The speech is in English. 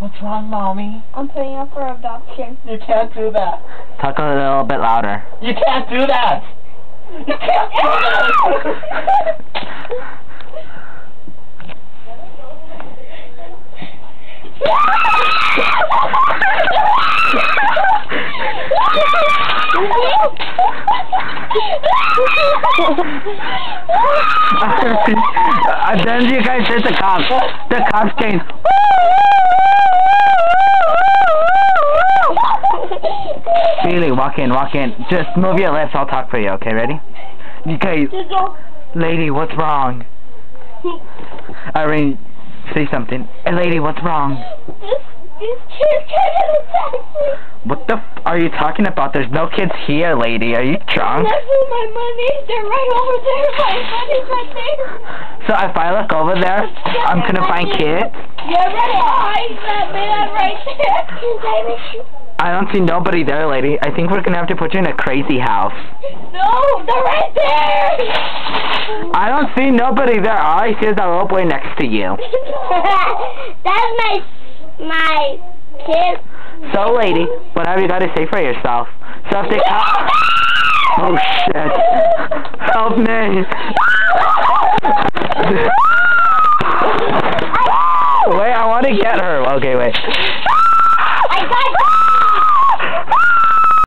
What's wrong, mommy? I'm putting up for adoption. You can't do that. Talk a little bit louder. You can't do that. You can't do that. then you guys hit the cops. The cops came. Bailey, walk in, walk in. Just move your lips, I'll talk for you, okay? Ready? Okay, lady, what's wrong? Irene, say something. Hey, lady, what's wrong? What the f are you talking about? There's no kids here, lady. Are you drunk? That's where my money. They're right over there. My money's right there. So if I look over there, I'm gonna find kids? You're right behind that man right there. I don't see nobody there, lady. I think we're gonna have to put you in a crazy house. No, they're right there. I don't see nobody there. All I see is that little boy next to you. That's my my kid. So, lady, what have you got to say for yourself? So if they come... Oh, shit. Help me. wait, I want to get her. Okay, wait.